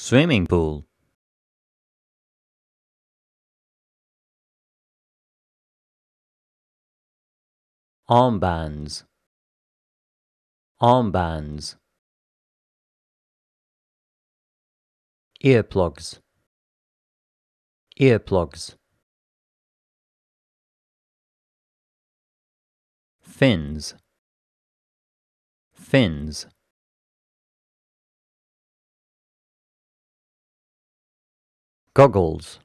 Swimming pool. Armbands. Armbands. Earplugs. Earplugs. Fins. Fins. Goggles.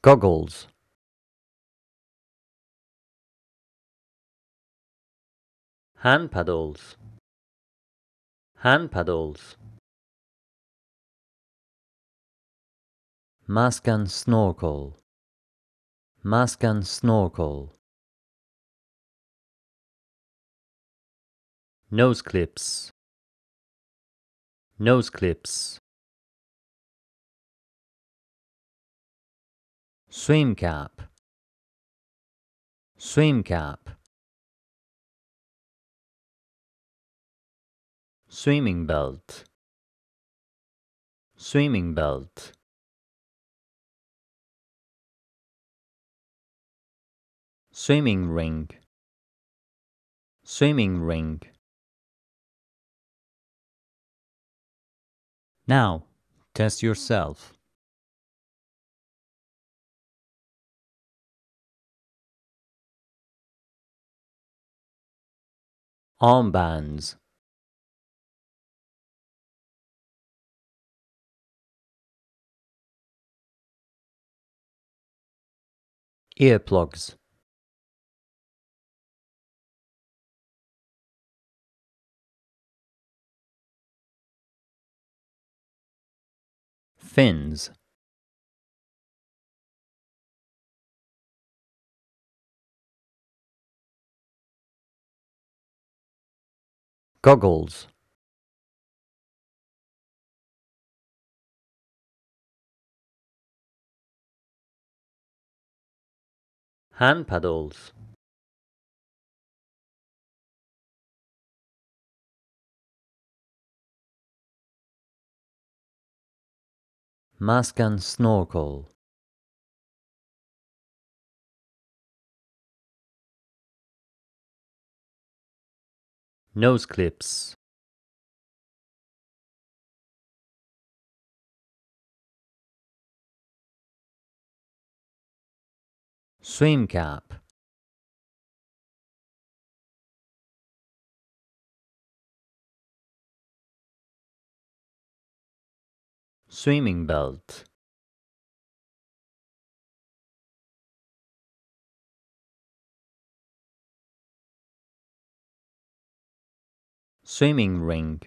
Goggles. Hand paddles. Hand paddles. Mask and snorkel. Mask and snorkel. Nose clips. Nose clips. Swim cap. Swim cap. Swimming belt. Swimming belt. Swimming ring. Swimming ring. Now, test yourself. Armbands. Earplugs. Fins. Goggles. Hand paddles. Mask and snorkel. Nose clips. Swim cap. Swimming belt. Swimming ring.